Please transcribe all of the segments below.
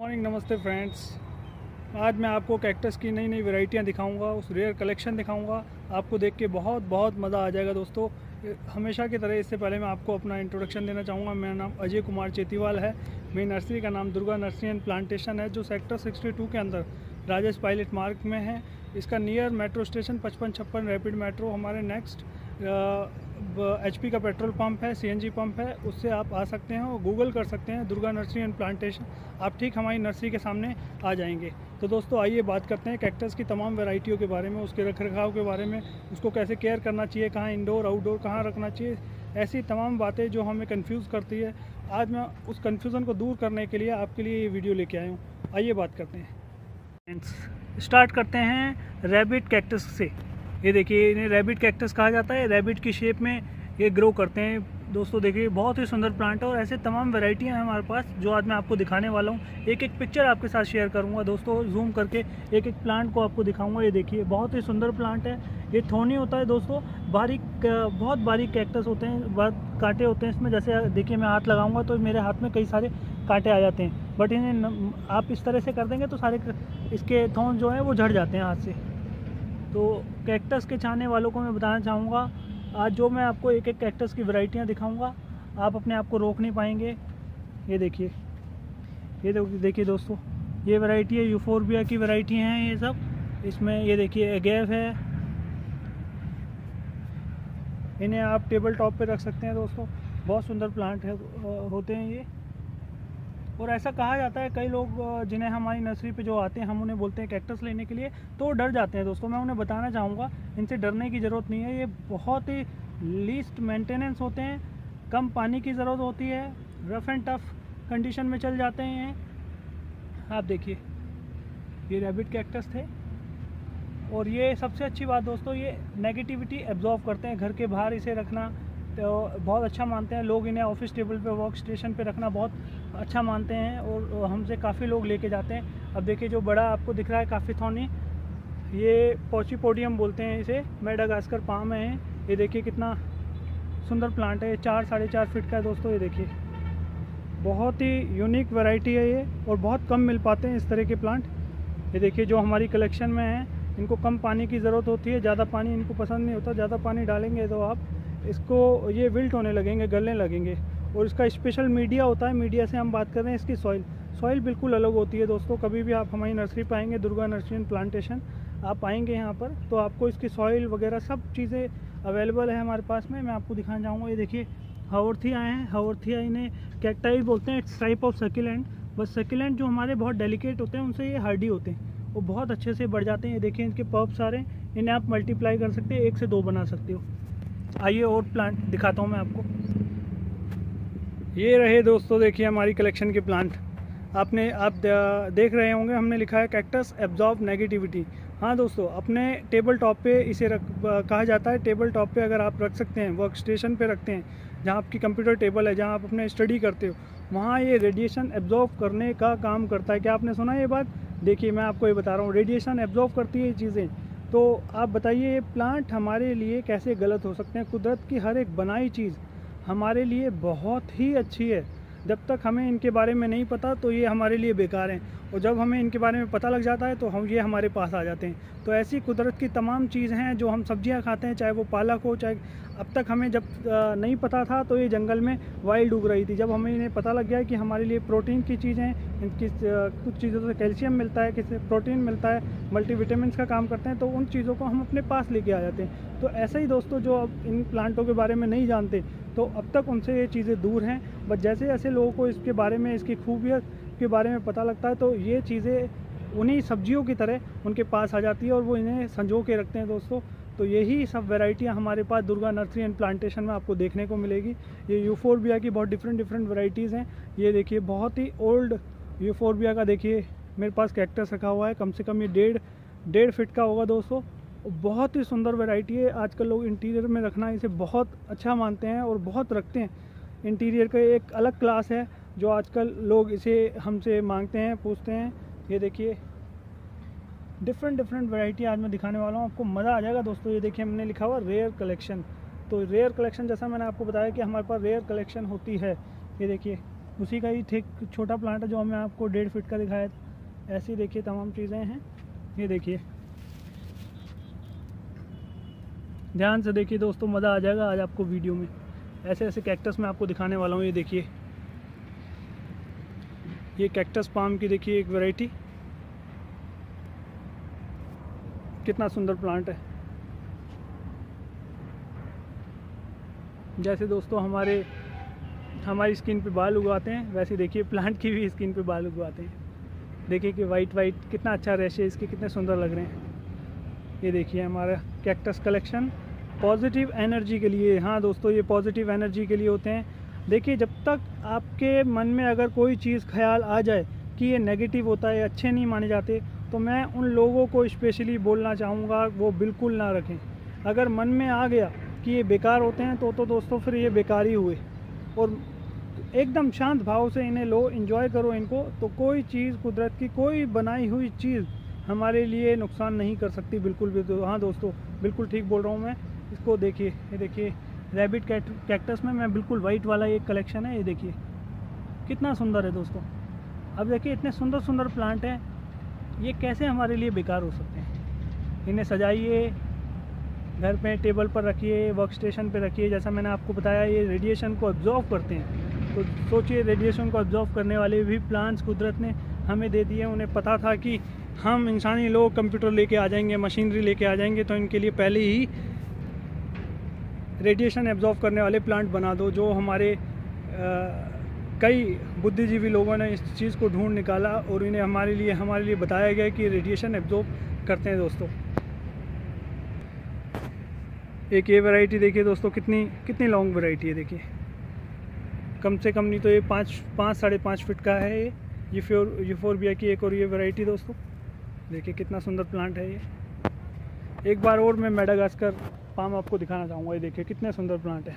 Morning नमस्ते friends आज मैं आपको कैक्टस की नई नई वैरायटियाँ दिखाऊँगा, उस रेयर कलेक्शन दिखाऊँगा. आपको देख के बहुत बहुत मज़ा आ जाएगा दोस्तों. हमेशा की तरह इससे पहले मैं आपको अपना इंट्रोडक्शन देना चाहूँगा. मेरा नाम अजय कुमार चेतीवाल है. मेरी नर्सरी का नाम दुर्गा नर्सरी एंड प्लांटेशन है, जो सेक्टर 62 के अंदर राजेश पायलट मार्ग में है. इसका नियर मेट्रो स्टेशन पचपन छप्पन रैपिड मेट्रो हमारे नेक्स्ट HP का पेट्रोल पंप है CNG पंप है, उससे आप आ सकते हैं और गूगल कर सकते हैं दुर्गा नर्सरी एंड प्लांटेशन। आप ठीक हमारी नर्सरी के सामने आ जाएँगे। तो दोस्तों, आइए बात करते हैं कैक्टस की तमाम वैरायटियों के बारे में, उसके रख रखाव के बारे में, उसको कैसे केयर करना चाहिए, कहाँ इंडोर आउटडोर कहाँ रखना चाहिए, ऐसी तमाम बातें जो हमें कन्फ्यूज़ करती है। आज मैं उस कन्फ्यूज़न को दूर करने के लिए आपके लिए ये वीडियो लेके आया हूँ। आइए बात करते हैं। स्टार्ट करते हैं रैबिट कैक्टस से। ये देखिए, इन्हें रैबिट कैक्टस कहा जाता है। रैबिट की शेप में ये ग्रो करते हैं। दोस्तों, देखिए, बहुत ही सुंदर प्लांट है और ऐसे तमाम वेराइटियाँ हैं हमारे पास, जो आज मैं आपको दिखाने वाला हूँ। एक एक पिक्चर आपके साथ शेयर करूँगा। दोस्तों जूम करके एक एक प्लांट को आपको दिखाऊँगा। ये देखिए, बहुत ही सुंदर प्लांट है। ये थोनी होता है दोस्तों। बारीक, बहुत बारीक कैक्टस होते हैं, बहुत कांटे होते हैं इसमें। जैसे, देखिए, मैं हाथ लगाऊँगा तो मेरे हाथ में कई सारे कांटे आ जाते हैं। बट इन्हें आप इस तरह से कर देंगे तो सारे इसके थोन जो है वो झड़ जाते हैं हाथ से। तो कैक्टस के चाहने वालों को मैं बताना चाहूँगा, आज जो मैं आपको एक एक कैक्टस की वैरायटियाँ दिखाऊँगा, आप अपने आप को रोक नहीं पाएँगे। ये देखिए ये देखिए दोस्तों, ये वैरायटी है यूफोरबिया की वैरायटी हैं ये सब। इसमें ये देखिए एगेव है। इन्हें आप टेबल टॉप पे रख सकते हैं दोस्तों, बहुत सुंदर प्लांट है होते हैं ये। और ऐसा कहा जाता है, कई लोग जिन्हें हमारी नर्सरी पे जो आते हैं, हम उन्हें बोलते हैं कैक्टस लेने के लिए तो डर जाते हैं दोस्तों। मैं उन्हें बताना चाहूँगा, इनसे डरने की ज़रूरत नहीं है। ये बहुत ही लीस्ट मेंटेनेंस होते हैं, कम पानी की ज़रूरत होती है रफ़ एंड टफ कंडीशन में चल जाते हैं। आप देखिए, ये रेबिट कैक्टस थे। और ये सबसे अच्छी बात दोस्तों, ये नेगेटिविटी एब्जॉर्व करते हैं, घर के बाहर इसे रखना। तो बहुत अच्छा मानते हैं। लोग इन्हें ऑफ़िस टेबल पे वर्क स्टेशन पे रखना बहुत अच्छा मानते हैं और हमसे काफ़ी लोग लेके जाते हैं। अब देखिए, जो बड़ा आपको दिख रहा है, काफ़ी थोनी ये पोचिपोडियम बोलते हैं इसे। मेडागास्कर पाम है ये। देखिए कितना सुंदर प्लांट है। चार, साढ़े चार फिट का है दोस्तों, ये देखिए। बहुत ही यूनिक वैरायटी है ये और बहुत कम मिल पाते हैं इस तरह के प्लांट ये देखिए, जो हमारी कलेक्शन में है, इनको कम पानी की ज़रूरत होती है। ज़्यादा पानी इनको पसंद नहीं होता। ज़्यादा पानी डालेंगे तो आप इसको ये विल्ट होने लगेंगे, गलने लगेंगे। और इसका स्पेशल मीडिया होता है मीडिया से हम बात कर रहे हैं इसकी सॉइल सॉइल बिल्कुल अलग होती है दोस्तों, कभी भी आप हमारी नर्सरी पाएँगे दुर्गा नर्सरी एंड प्लांटेशन आप आएँगे यहाँ पर तो आपको इसकी सॉइल वगैरह सब चीज़ें अवेलेबल है हमारे पास में। मैं आपको दिखाना चाहूँगा, ये देखिए, हवरथिया हैं। हवरथिया इन्हें कैक्टाइल बोलते हैं इट्स टाइप ऑफ़ सर्किलेंट बस सर्किलेंट जो हमारे बहुत डेलिकेट होते हैं, उनसे ये हार्डी होते हैं। वो बहुत अच्छे से बढ़ जाते हैं। ये देखिए, इनके पर्प सारे इन्हें आप मल्टीप्लाई कर सकते हैं, एक से दो बना सकते हो। आइए और प्लांट दिखाता हूँ मैं आपको। ये रहे दोस्तों, देखिए हमारी कलेक्शन के प्लांट आपने, आप देख रहे होंगे, हमने लिखा है कैक्टस एब्जॉर्ब नेगेटिविटी हाँ दोस्तों, अपने टेबल टॉप पे इसे रख कहा जाता है। टेबल टॉप पे अगर आप रख सकते हैं वर्क स्टेशन पर रखते हैं, जहाँ आपकी कंप्यूटर टेबल है, जहाँ आप अपने स्टडी करते हो, वहाँ ये रेडिएशन एब्जॉर्व करने का काम करता है। क्या आपने सुना ये बात? देखिए, मैं आपको ये बता रहा हूँ। रेडिएशन एब्जॉर्व करती है ये चीज़ें। तो आप बताइए, ये प्लांट हमारे लिए कैसे गलत हो सकते हैं? कुदरत की हर एक बनाई चीज़ हमारे लिए बहुत ही अच्छी है। जब तक हमें इनके बारे में नहीं पता तो ये हमारे लिए बेकार हैं। और जब हमें इनके बारे में पता लग जाता है तो हम ये हमारे पास आ जाते हैं। तो ऐसी कुदरत की तमाम चीज़ हैं जो हम सब्ज़ियाँ खाते हैं, चाहे वो पालक हो, चाहे अब तक हमें जब नहीं पता था तो ये जंगल में वाइल्ड उग रही थी। जब हमें इन्हें पता लग गया कि हमारे लिए प्रोटीन की चीज़ें इनकी कुछ चीज़ों से कैल्शियम मिलता है किसी प्रोटीन मिलता है मल्टीविटामिन का काम करते हैं तो उन चीज़ों को हम अपने पास लेके आ जाते हैं। तो ऐसे ही दोस्तों, जो अब इन प्लांटों के बारे में नहीं जानते तो अब तक उनसे ये चीज़ें दूर हैं। बट जैसे जैसे लोगों को इसके बारे में इसकी खूबियत के बारे में पता लगता है तो ये चीज़ें उन्हीं सब्जियों की तरह उनके पास आ जाती है और वो इन्हें संजो के रखते हैं दोस्तों। तो यही सब वेराइटियाँ हमारे पास दुर्गा नर्सरी एंड प्लांटेशन में आपको देखने को मिलेगी। ये यूफोरबिया की बहुत डिफरेंट डिफरेंट वेराइटीज़ हैं। ये देखिए, बहुत ही ओल्ड यूफोरबिया का देखिए, मेरे पास कैक्टस रखा हुआ है। कम से कम ये डेढ़ डेढ़ फिट का होगा दोस्तों। बहुत ही सुंदर वैरायटी है। आजकल लोग इंटीरियर में रखना इसे बहुत अच्छा मानते हैं और बहुत रखते हैं। इंटीरियर का एक अलग क्लास है। जो आजकल लोग इसे हमसे मांगते हैं, पूछते हैं, ये देखिए। डिफरेंट डिफरेंट वैरायटी आज मैं दिखाने वाला हूँ। आपको मज़ा आ जाएगा दोस्तों, ये देखिए हमने लिखा हुआ रेयर कलेक्शन तो रेयर कलेक्शन जैसा मैंने आपको बताया कि हमारे पास रेयर कलेक्शन होती है। ये देखिए, उसी का ही ठीक छोटा प्लांट है जो मैं आपको डेढ़ फीट का दिखाया था। ऐसी देखिए तमाम चीज़ें हैं। ये देखिए। ध्यान से देखिए दोस्तों, मज़ा आ जाएगा आज आपको वीडियो में। ऐसे ऐसे कैक्टस मैं आपको दिखाने वाला हूँ, ये देखिए। ये कैक्टस पाम की देखिए एक वैरायटी कितना सुंदर प्लांट है। जैसे दोस्तों हमारे, हमारी स्किन पे बाल उगाते हैं, वैसे देखिए प्लांट की भी स्किन पे बाल उगाते हैं। देखिए कि वाइट वाइट कितना अच्छा रेश है, इसके कितने सुंदर लग रहे हैं। ये देखिए हमारा कैक्टस कलेक्शन पॉजिटिव एनर्जी के लिए हाँ दोस्तों ये पॉजिटिव एनर्जी के लिए होते हैं। देखिए, जब तक आपके मन में अगर कोई चीज़, ख्याल आ जाए कि ये नेगेटिव होता है अच्छे नहीं माने जाते तो मैं उन लोगों को स्पेशली बोलना चाहूँगा, वो बिल्कुल ना रखें। अगर मन में आ गया कि ये बेकार होते हैं तो तो दोस्तों, फिर ये बेकार ही हुए। और एकदम शांत भाव से इन्हें लो इन्जॉय करो इनको तो कोई चीज़ कुदरत की, कोई बनाई हुई चीज़ हमारे लिए नुकसान नहीं कर सकती। बिल्कुल भी तो हाँ दोस्तों, बिल्कुल ठीक बोल रहा हूँ मैं। इसको देखिए, ये देखिए रैबिट कैक्टस में मैं बिल्कुल वाइट वाला एक कलेक्शन है, ये देखिए। कितना सुंदर है दोस्तों। अब देखिए, इतने सुंदर सुंदर प्लांट हैं, ये कैसे हमारे लिए बेकार हो सकते हैं? इन्हें सजाइए, घर पे टेबल पर रखिए वर्क स्टेशन पर रखिए। जैसा मैंने आपको बताया, ये रेडिएशन को ऑब्जॉर्व करते हैं। तो सोचिए रेडिएशन को ऑब्जॉर्व करने वाले भी प्लांट्स कुदरत ने हमें दे दिए उन्हें पता था कि हम इंसानी लोग कंप्यूटर लेके आ जाएँगे मशीनरी लेके आ जाएँगे तो इनके लिए पहले ही रेडिएशन एब्जॉर्व करने वाले प्लांट बना दो जो हमारे आ, कई बुद्धिजीवी लोगों ने इस चीज़ को ढूंढ निकाला और इन्हें हमारे लिए हमारे लिए बताया गया कि रेडिएशन एब्जॉर्ब करते हैं दोस्तों। एक ये वैरायटी देखिए दोस्तों कितनी कितनी लॉन्ग वैरायटी है देखिए। कम से कम नहीं तो ये पाँच पाँच साढ़े पाँच फिट का है ये। ये फ्योर यूफोरबिया की एक और ये वैरायटी दोस्तों। देखिए कितना सुंदर प्लांट है ये। एक बार और मैं मेडागास्कर पाम आपको दिखाना चाहूँगा, ये देखिए, कितने सुंदर प्लांट है।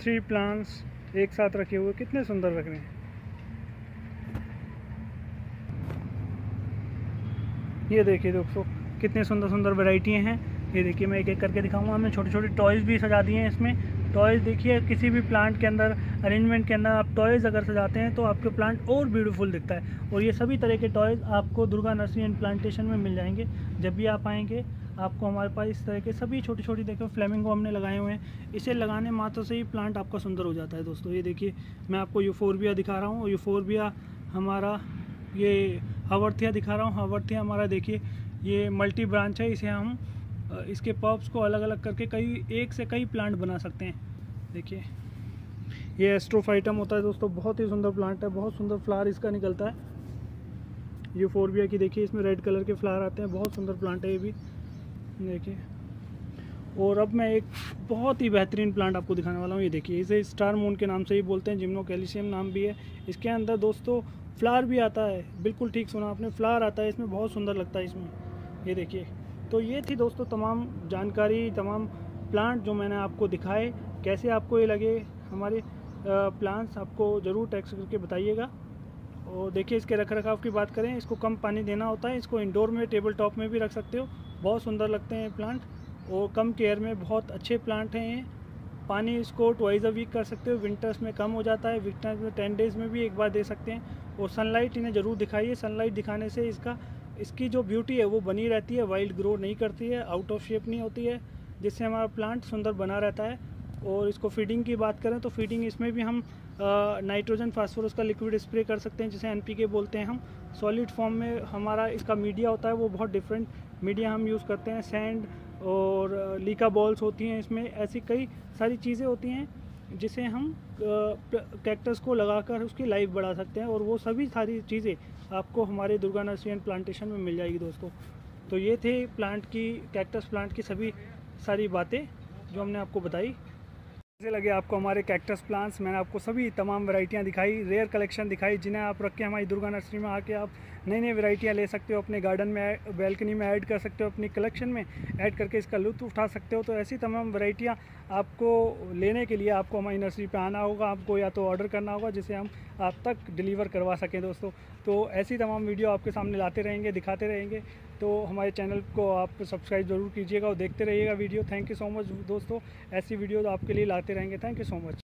थ्री प्लांट्स एक साथ रखे हुए, कितने सुंदर लग रहे हैं। ये देखिए दोस्तों, कितने सुंदर सुंदर वैरायटी हैं। ये देखिए, मैं एक एक करके दिखाऊँगा, हमने छोटे छोटे टॉयज़ भी सजा दिए हैं इसमें। टॉयज़ देखिए, किसी भी प्लांट के अंदर अरेंजमेंट के अंदर आप टॉयज़ अगर सजाते हैं तो आपके प्लांट और ब्यूटीफुल दिखता है। और ये सभी तरह के टॉयज़ आपको दुर्गा नर्सरी एंड प्लांटेशन में मिल जाएँगे। जब भी आप आएँगे, आपको हमारे पास इस तरह के सभी छोटी छोटी देखो फ्लेमिंगो हमने लगाए हुए हैं। इसे लगाने मात्र से ही प्लांट आपका सुंदर हो जाता है दोस्तों। ये देखिए, मैं आपको यूफोरबिया दिखा रहा हूँ। और यूफोरबिया हमारा, ये हवर्थिया दिखा रहा हूँ। हवर्थिया हमारा देखिए, ये मल्टी ब्रांच है। इसे हम इसके पॉप्स को अलग अलग करके कई, एक से कई प्लांट बना सकते हैं। देखिए। ये एस्ट्रोफाइटम होता है दोस्तों, बहुत ही सुंदर प्लांट है, बहुत सुंदर फ्लावर इसका निकलता है। यूफोरबिया की देखिए, इसमें रेड कलर के फ्लावर आते हैं, बहुत सुंदर प्लांट है ये भी। देखिए। और अब मैं एक बहुत ही बेहतरीन प्लांट आपको दिखाने वाला हूँ, ये देखिए, इसे स्टार मून के नाम से ही बोलते हैं, जिम्नो कैल्शियम नाम भी है। इसके अंदर दोस्तों, फ्लावर भी आता है, बिल्कुल ठीक सुना आपने, फ्लावर आता है, इसमें बहुत सुंदर लगता है इसमें। ये देखिए। तो ये थी दोस्तों तमाम जानकारी, तमाम प्लांट जो मैंने आपको दिखाए। कैसे आपको ये लगे? हमारे प्लांट्स आपको ज़रूर टैक्स करके बताइएगा। और देखिए इसके रख रखाव की बात करें, इसको कम पानी देना होता है। इसको इंडोर में टेबल टॉप में भी रख सकते हो। बहुत सुंदर लगते हैं प्लांट और कम केयर में बहुत अच्छे प्लांट हैं पानी इसको ट्वाइज़ अ वीक कर सकते हो। विंटर्स में कम हो जाता है। विंटर्स में टेन डेज़ में भी एक बार दे सकते हैं। और सनलाइट इन्हें ज़रूर दिखाइए। सनलाइट दिखाने से इसका इसकी जो ब्यूटी है, वो बनी रहती है वाइल्ड ग्रो नहीं करती है आउट ऑफ़ शेप नहीं होती है, जिससे हमारा प्लांट सुंदर बना रहता है। और इसको फीडिंग की बात करें तो फीडिंग इसमें भी हम नाइट्रोजन फास्फोरस का लिक्विड स्प्रे कर सकते हैं, जिसे एन बोलते हैं हम। सॉलिड फॉर्म में हमारा इसका मीडिया होता है, वो बहुत डिफरेंट मीडिया हम यूज़ करते हैं। सैंड और लीका बॉल्स होती हैं इसमें, ऐसी कई सारी चीज़ें होती हैं, जिसे हम कैक्टस को लगाकर उसकी लाइफ बढ़ा सकते हैं। और वो सभी सारी चीज़ें आपको हमारे दुर्गा नर्सरी एंड प्लांटेशन में मिल जाएगी दोस्तों। तो ये थे प्लांट की कैक्टस प्लांट की सभी सारी बातें जो हमने आपको बताई। कैसे लगे आपको हमारे कैक्टस प्लांट्स मैंने आपको सभी तमाम वैरायटियाँ दिखाई रेयर कलेक्शन दिखाई, जिन्हें आप रख के हमारी दुर्गा नर्सरी में आके आप नई नई वैरायटियाँ ले सकते हो, अपने गार्डन में बैल्कनी में ऐड कर सकते हो, अपनी कलेक्शन में ऐड करके इसका लुत्फ उठा सकते हो। तो ऐसी तमाम वैरायटियाँ आपको लेने के लिए आपको हमारी नर्सरी पर आना होगा। आपको या तो ऑर्डर करना होगा, जिसे हम आप तक डिलीवर करवा सकें दोस्तों। तो ऐसी तमाम वीडियो आपके सामने लाते रहेंगे, दिखाते रहेंगे। तो हमारे चैनल को आप सब्सक्राइब ज़रूर कीजिएगा और देखते रहिएगा video. Thank you so much दोस्तों। ऐसी वीडियो आपके लिए लाते रहेंगे। Thank you so much